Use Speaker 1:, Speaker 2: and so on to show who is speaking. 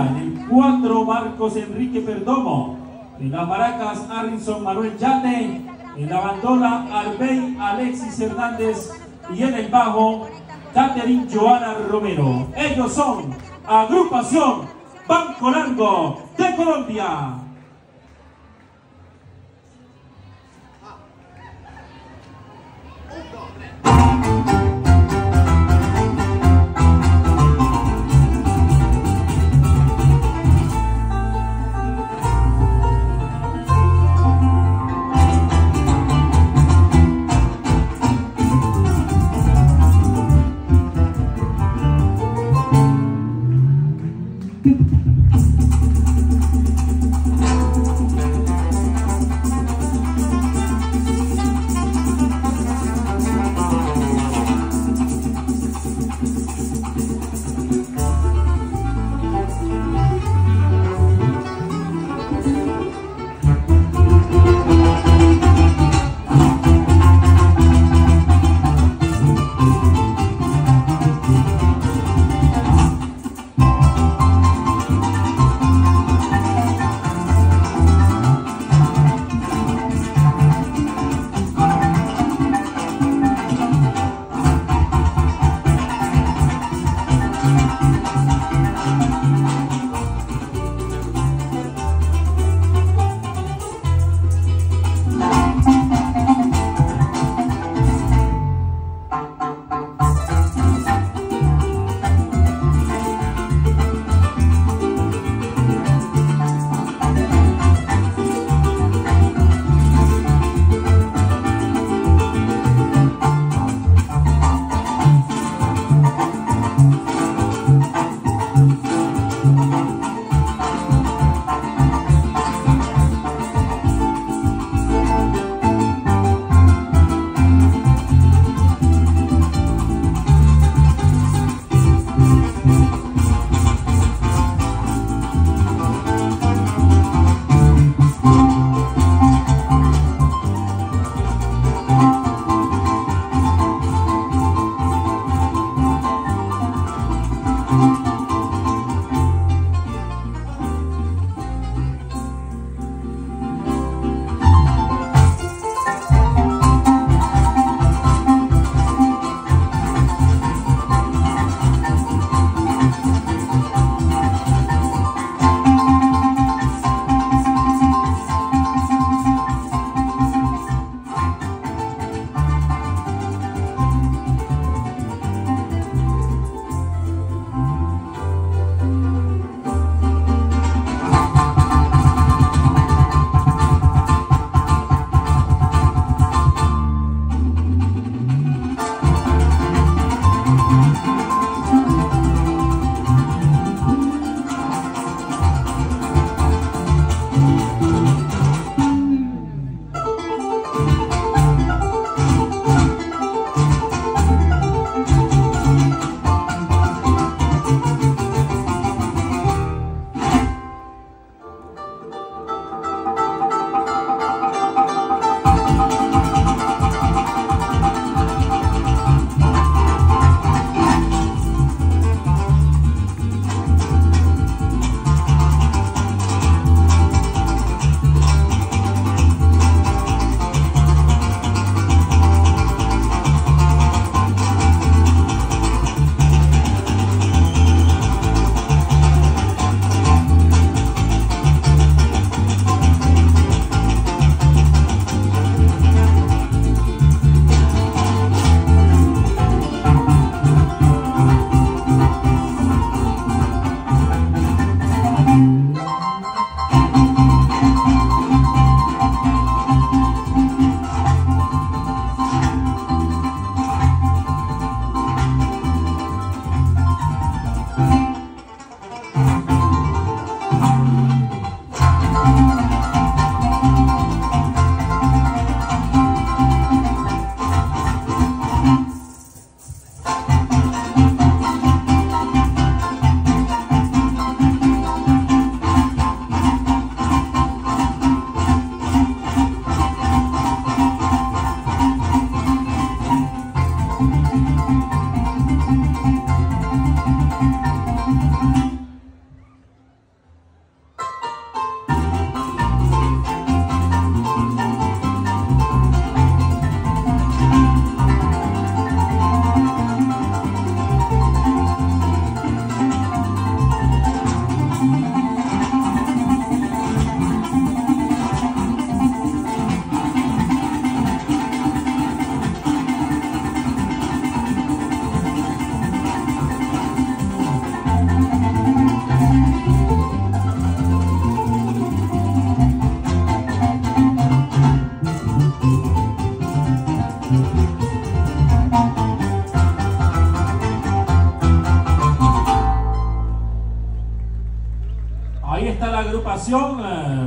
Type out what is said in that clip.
Speaker 1: en el 4 Marcos Enrique Perdomo, en las maracas Arrinson Manuel Yate, en la bandola Arbey Alexis Hernández y en el bajo Catherine Joana Romero. Ellos son Agrupación Banco Largo de Colombia. Formación, eh,